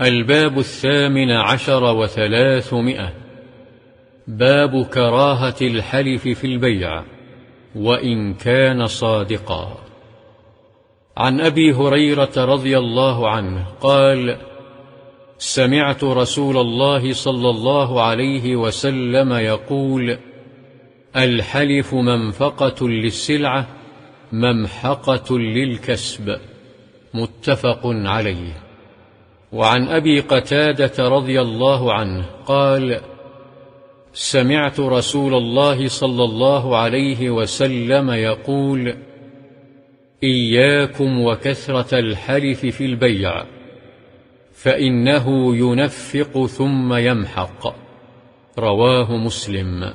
الباب الثامن عشر وثلاثمائة. باب كراهة الحلف في البيع وإن كان صادقا. عن أبي هريرة رضي الله عنه قال سمعت رسول الله صلى الله عليه وسلم يقول الحلف منفقة للسلعة ممحقة للكسب. متفق عليه. وعن أبي قتادة رضي الله عنه قال سمعت رسول الله صلى الله عليه وسلم يقول إياكم وكثرة الحلف في البيع فإنه ينفق ثم يمحق. رواه مسلم.